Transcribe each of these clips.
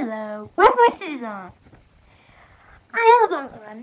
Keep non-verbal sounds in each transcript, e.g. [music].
Hello, my voice is on. I am going to run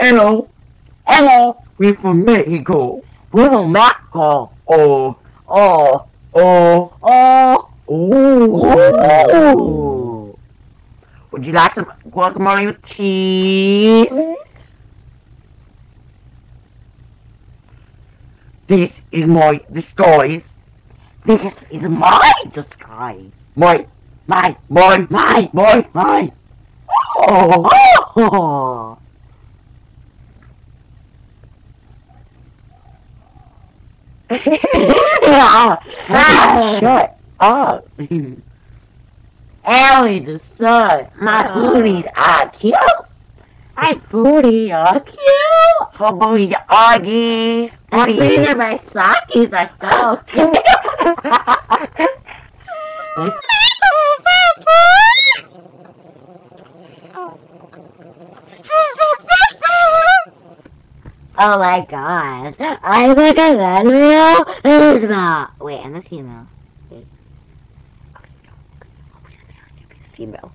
Hello. Hello. We're from Mexico. We're from Mexico. Oh. Oh. Oh. Oh. Oh. Would you like some guacamole with cheese? This is my disguise. This is my disguise. My, my, my, my, my, my. Oh. oh. [laughs] Shut up. Ellie the sun, my oh. booties are cute. My booty are cute. Her booties are ugly. And even my sockies are so [laughs] cute. [laughs] Oh my god. I look at that male. Who's about? Wait, I'm a female. Wait. Female.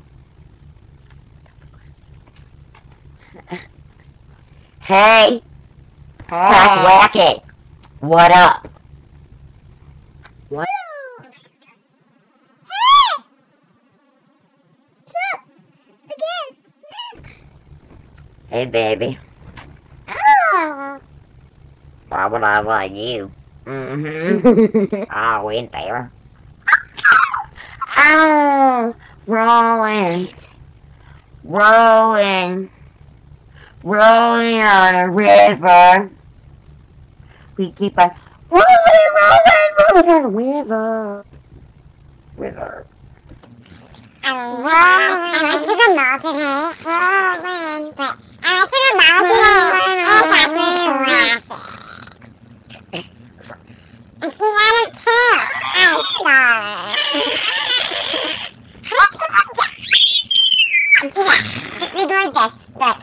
Hey! Crack whack it! What up? What? Hey, baby. Ah. Why would I like you? Mm-hmm. [laughs] oh, in there. Oh, rolling. Rolling. Rolling on a river. We keep on rolling, rolling, rolling on a river. River. I'm rolling to the mountain, rolling, but I to the mountain, I got me laughing. If you want to tell, I start. We do this, but.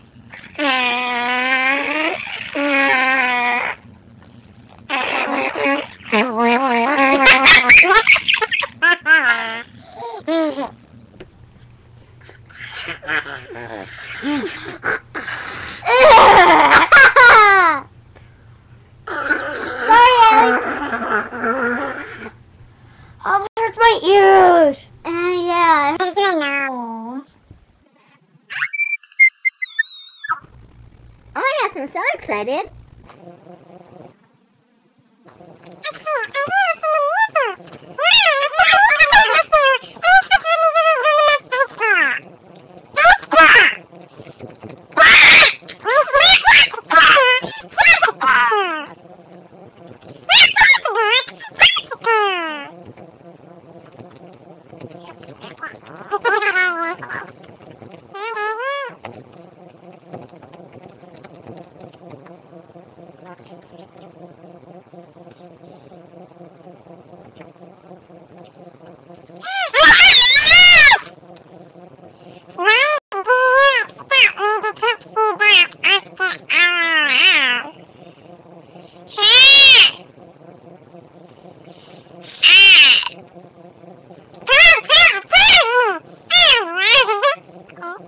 Sorry, I'm so excited. To the